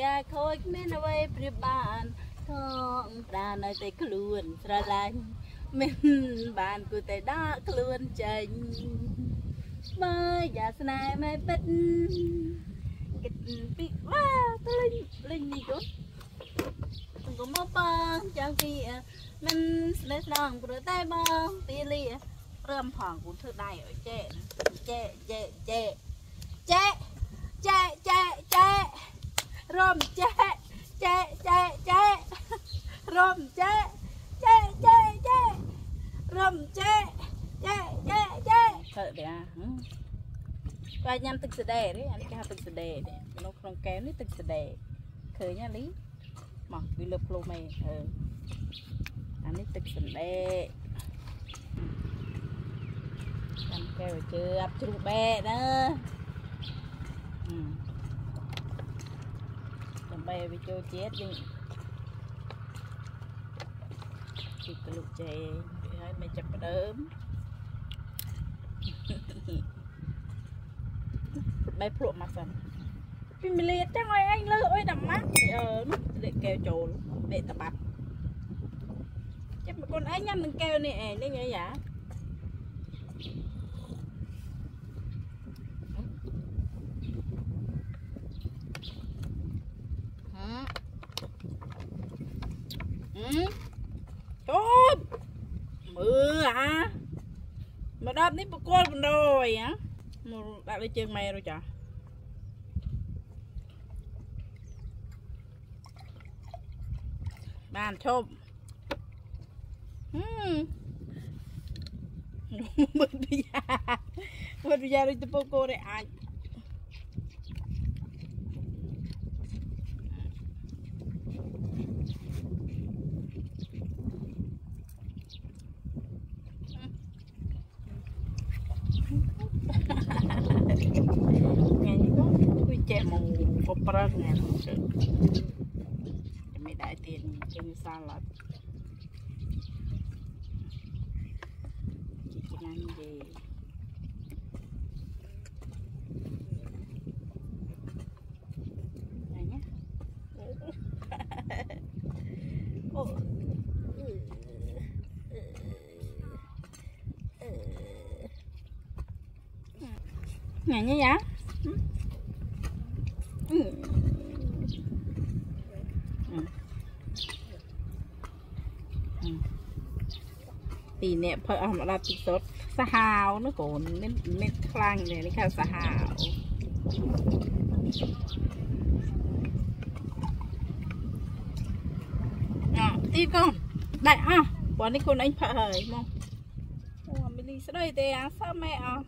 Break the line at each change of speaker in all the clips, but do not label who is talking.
យ៉ាខូចគ្មានអ្វីប្រៀបបានថងប្រាណនៅតែខ្លួនស្រឡាញ់មិនបានគូតែដាក់ខ្លួនចេញបើយ៉ាស្នេហ៍មិនពិតគិតពីម៉ាទៅលេងលេងនេះក៏កុំមកបងចាំពីមិនស្នេហ៍ស្នងព្រោះតែបងពីលីព្រមផងគូធ្វើដៃឲ្យចេចេចេចេចេចេចេចេ រំចេចេចេចេរំចេចេចេចេរំចេចេចេចេធ្វើដែរអាគាត់ញ៉ាំទឹកសដេទេអានេះគេហៅទឹកសដេទេនៅក្នុងកែវនេះទឹកសដេឃើញអានេះមកវាលើភ្លោះមេអឺអានេះទឹកសដេចាំកែវជឿអាប់ជ្រុះបែណា ដើម្បីឲ្យវាចូលជាតិយើងទីកលុកចេវាឲ្យមិនចាប់ផ្ដើមបែភ្លក់មកសិនពីមលៀតចឹងឲ្យអញលើអុយដល់ម៉ាក់អឺនោះលេកែវចូលលេតបាត់ចាំកូនអញញ៉ាំនឹងកែវនេះឯងនេះអីយ៉ាចូលមើលអា មកដល់នេះបកគលបណ្ដោយហ៎មកដាក់លើជើងម៉ែរួចចាបានឈប់ហឹមមើលវិយាមើលវិយាដូចទៅពកគោនេះអាច មកបប្រឹងណាគឺមិនដែរទៀតជាសាឡាត់ជាឆ្នាំទេអូញ៉ាញ៉ា ពីអ្នកផើអស់មកដល់ទីសុតសាហាវនោះកូនមានមានខ្លាំងនេះនេះគេសាហាវអទីកូនដាច់អស់ព្រោះនេះកូនអញផើហើយមកអូមីលីស្ដីទេអាសើម៉ែអស់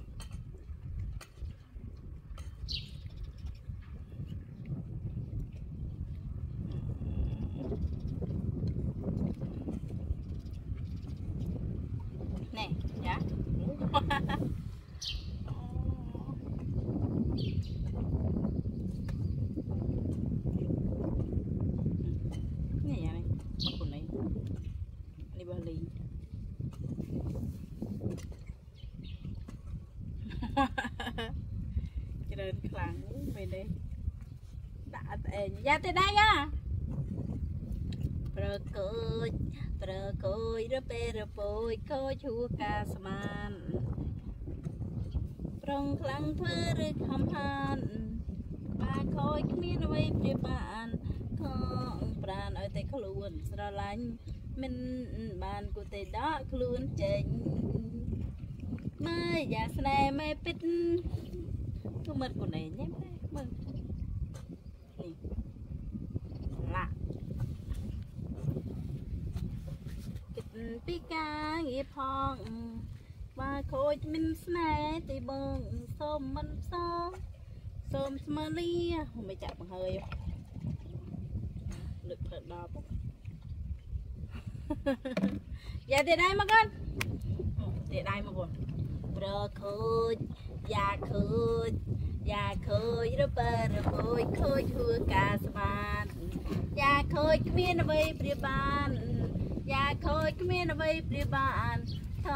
ច្រើនខ្លាំងពេលនេះដាក់អត់ឯង យ៉ាទៅដៃអាប្រកូចប្រកូចរពេលរពួយកូចហួកាស្មានប្រងខ្លាំងធ្វើឬខំហានបាខូចគ្មានអ្វីព្រៀបបានខងប្រានឲ្យតែខ្លួនស្រឡាញ់មិនបានគូទេដកខ្លួនចេញម៉ែយ៉ាស្នេហ៍ម៉ែពិតគឺមើលកូនឯងហ្នឹងមើលនេះឡាគិត ពីការងារផងបើខូចមិនស្នេហ៍ទីបងសូមមិនសងសូមស្មើលីមិនចាក់បង្ហើយលើកផើដល់យ៉ាទេដៃមកកូនទេដៃមកកូនប្រខូចយ៉ាខូចយ៉ាខូចរបើរពួយខូចហួការស្មានយ៉ាខូចគ្មានអ្វីព្រៀបបាន យ៉ាខូចគ្មានអ្វីព្រៀបបានថ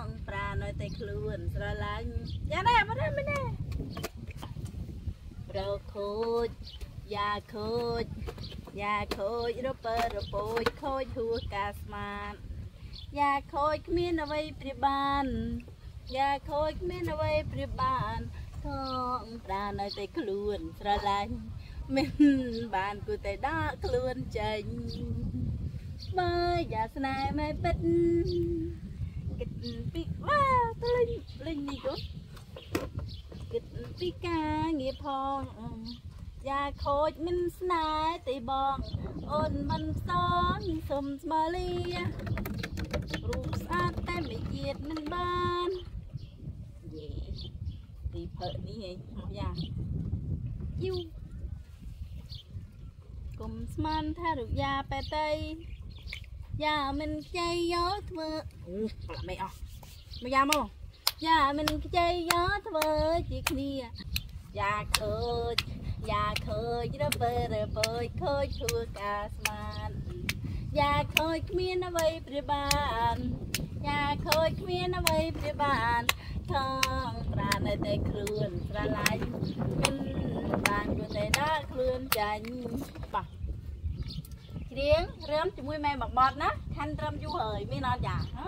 ងប្រាណនៅតែខ្លួនស្រឡាញ់យ៉ាណែមកនេះមែនទេប្រខូចយ៉ាខូចយ៉ាខូចរពើរពោចខូចហួរកាស្មានយ៉ាខូចគ្មានអ្វីព្រៀបបានយ៉ាខូចគ្មានអ្វីព្រៀបបានថងប្រានៅតែខ្លួនស្រឡាញ់មិនបានគូតែដាក់ខ្លួនចេញ បើយ៉ាស្នេហ៍មិនពិតគិតពីវ៉ាទៅលេងលេងនេះកូនគិតពីការងារផងយ៉ាខូចមិនស្នេហ៍ទេបង អូនមិនសងសុំស្មើលារូបស្អាតតែមិនជាតិមិនបានយេទីភើនេះឯងមកយ៉ាយូគុំស្មានថារុយ៉ាបែតៃ យ៉ាមិនខ្ចីយកធ្វើអូប្រឡាក់មិនអស់មកយ៉ាមកយ៉ាមិនខ្ចីយកធ្វើជាគ្នាយ៉ាខូចយ៉ាខូចរបើរបើខូចធួការស្មានយ៉ាខូចគ្មានអ្វីព្រាបានយ៉ាខូចគ្មានអ្វីព្រាបានថងប្រាណនៅតែខ្លួនស្រឡាញ់មិនបានគួរតែដាក់ខ្លួនចាញ់បាទ ច្រៀងរឹមជាមួយម៉ែមកបត់ណាខាន់រឹមយូរហើយមានអត់យ៉ាហ៎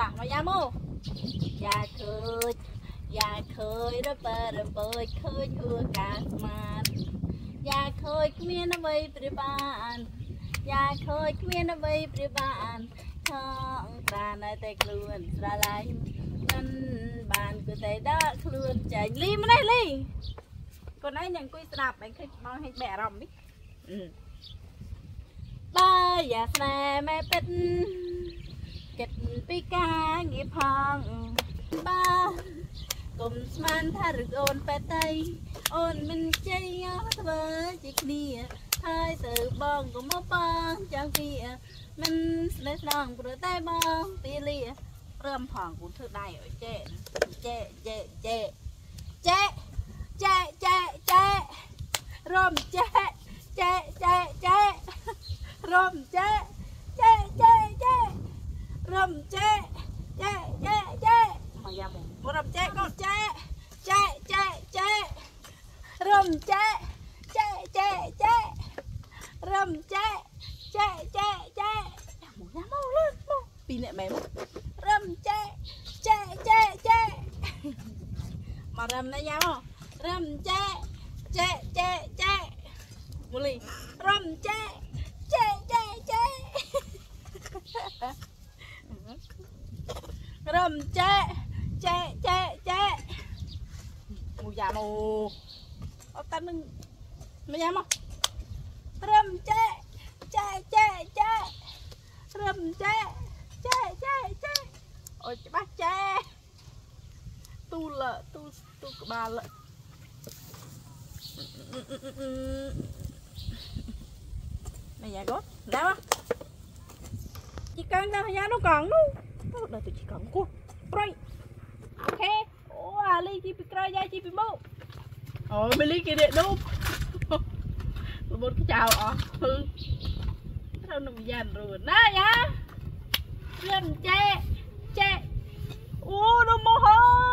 តាមកយ៉ាមកយ៉ាខូចយ៉ាឃើញរបើរបើឃើញហួការស្មានយ៉ាឃើញគ្មានអ្វីព្រាបានយ៉ាឃើញគ្មានអ្វីព្រាបានខំប្រាណតែខ្លួនស្រឡាញ់មិនបានគឺតែដាក់ខ្លួនចាញ់លីម្នេះលីកូនឯងនឹងអង្គុយស្ដាប់ឯងឃើញបងហេតុបែអារម្មណ៍នេះបើ យ៉ាស្នេហ៍ម៉ែពិតគិតពីការងារផងបើកុំស្មានថាឬអូនបែតៃអូនមិនជ័យធ្វើជាគ្នាហើយទៅបងកុំមកបងចាំពីមិនស្នេហ៍ស្នងព្រោះតែបងពីលាព្រមផងគូធ្វើដៃអើចេចេចេចេចេចេចេចេរំចេចេចេចេរំចេចេចេចេរំចេចេចេចេមកយ៉ាបងរំចេកូនចេចេចេចេ រំចេចេចេចេរំចេចេចេចេមកយ៉ាមកលើមកពីរអ្នកមែនរំចេចេចេចេមករំណាយ៉ាមករំចេចេចេចេមូលីរំចេចេចេចេរំចេចេចេចេមួយយ៉ាមក អត់កាន់នឹងមិនញ៉ាំមកត្រឹមចែចែចែចែត្រឹមចែចែចែចែអូច្បាស់ចែទូលទូទូក្បាលមិនញ៉ាំគាត់ដែរមកជីកាំងតាមញ៉ាំនោះកងនោះដល់ទៅជីកាំងគាត់ប្រៃអូខេអូអាលីជីពីក្រោយយ៉ាជីពីមុខ អូមីលីគេដេកដប់ល្បត់ខ្ចៅអស់ធ្វើត្រូវនឹងយ៉ានរួនណាយ៉ារឿនចេចេអូនោះមកហើយ